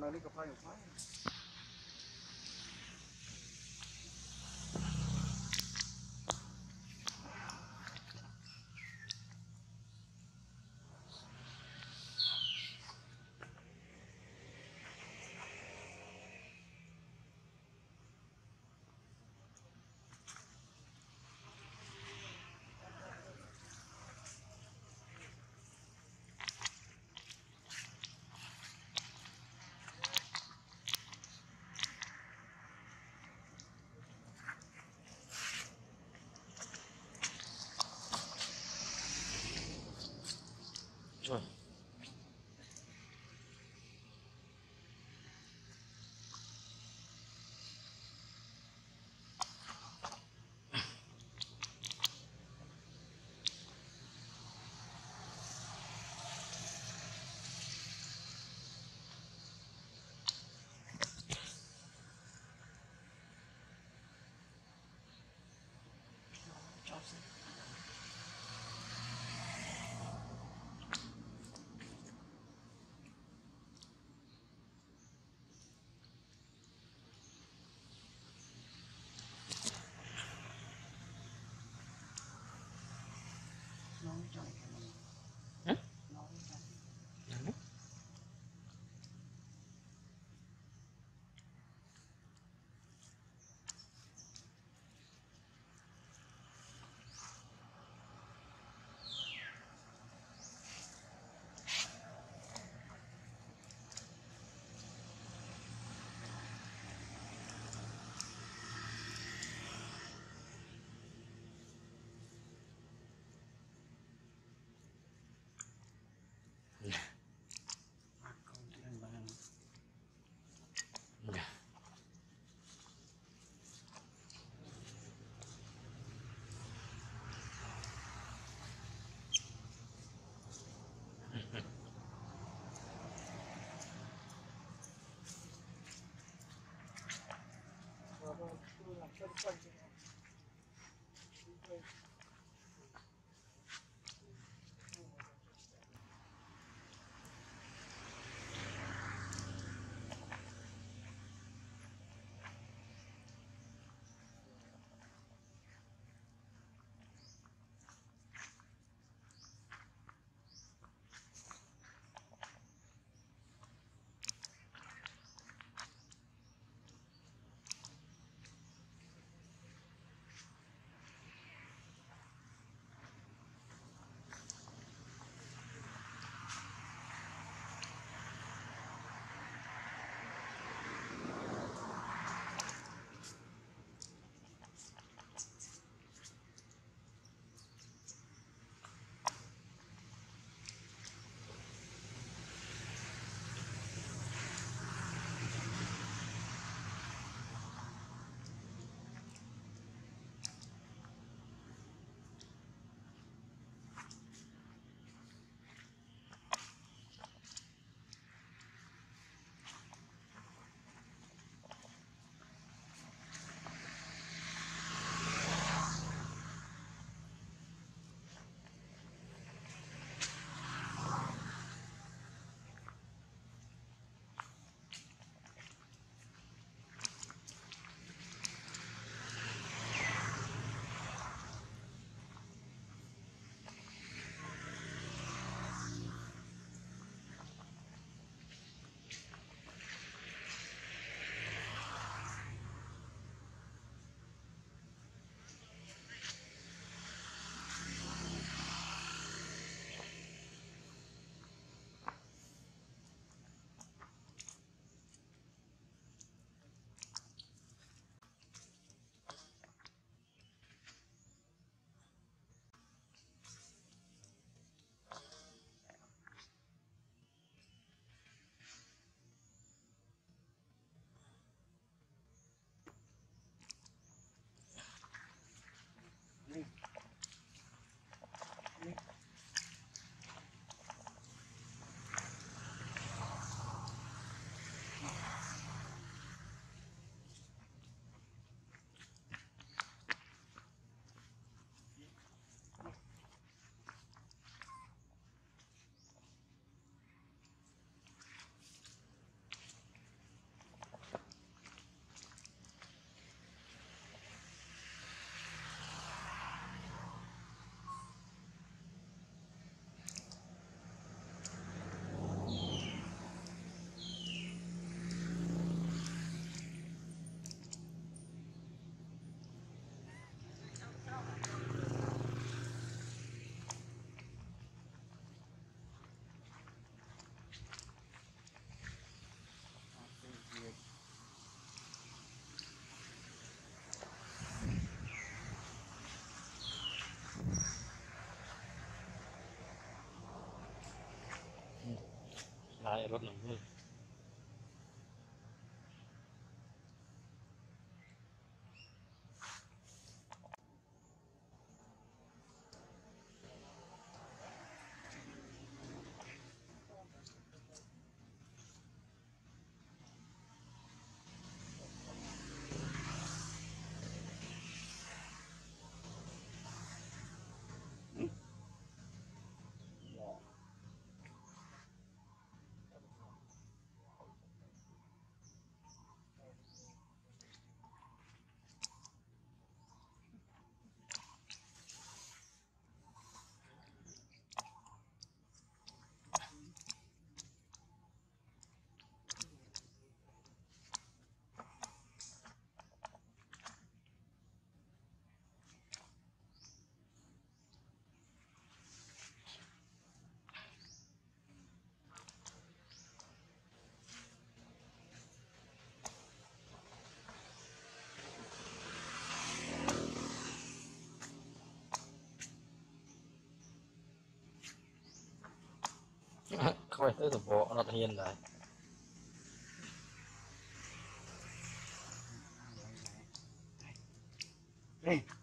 down. I think I'll probably find. Oh. Làm. ายรถหนึ่งมือเខ្វេះទៅសបកអត់ហ៊ានដែរនេះ